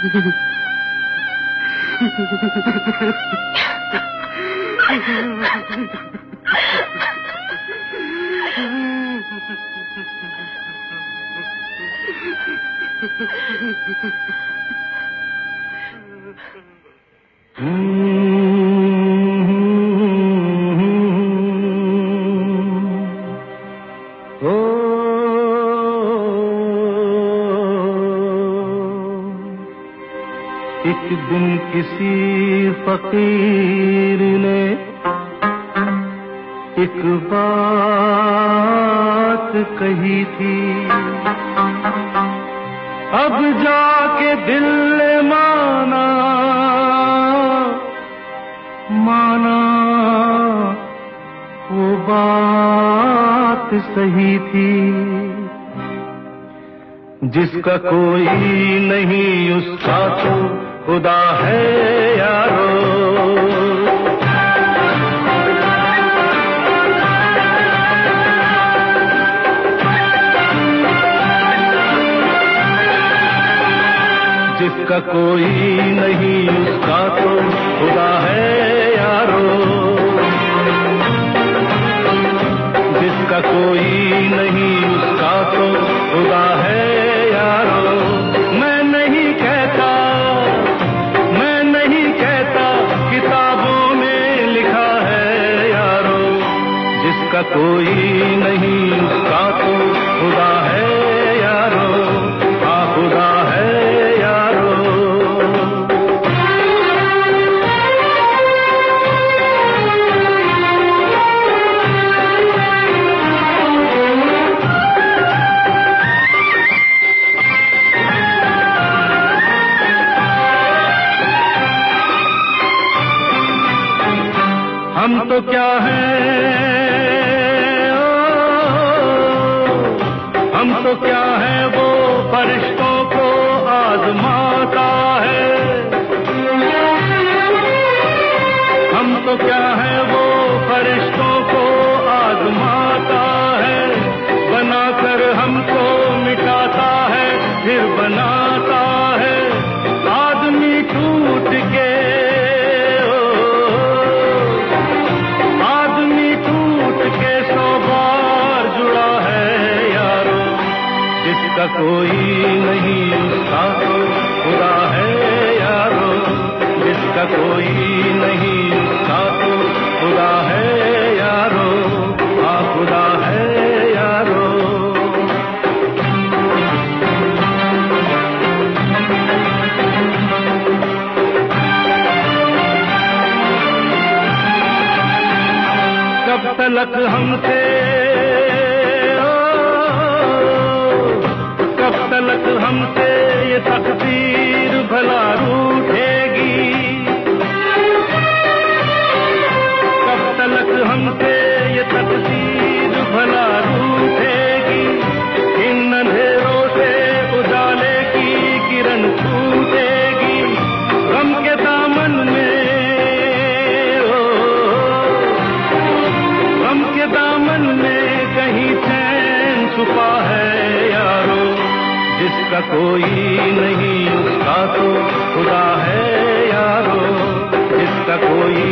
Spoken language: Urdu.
Ha ha ha. ایک دن کسی فقیر نے ایک بات کہی تھی۔ اب جا کے دل نے مانا مانا وہ بات صحیح تھی۔ جس کا کوئی نہیں اس کا تو خدا ہے یارو۔ جس کا کوئی نہیں اس کا تو خدا ہے یارو۔ کوئی نہیں۔ کا تو خدا ہے یارو۔ ہاں خدا ہے یارو۔ ہم تو کیا ہیں؟ ہم تو کیا ہے وہ فرشتوں کو آزماتا ہے؟ ہم تو کیا کا کوئی نہیں اس خدا ہے یارو، جس کا کوئی نہیں اس خدا ہے یارو ہاں خدا ہے یارو۔ کب تلک ہم سے غلط ہم سے یہ تقدیر بھلا روٹے گی۔ کب تلک ہم سے یہ تقدیر بھلا روٹے گی۔ ان اندھیروں سے اجالے کی کرن چھوٹے گی۔ غم کے دامن میں غم کے دامن میں کہیں چین چھپا ہے۔ اس کا کوئی نہیں۔ اس کا تو خدا ہے یارو اس کا کوئی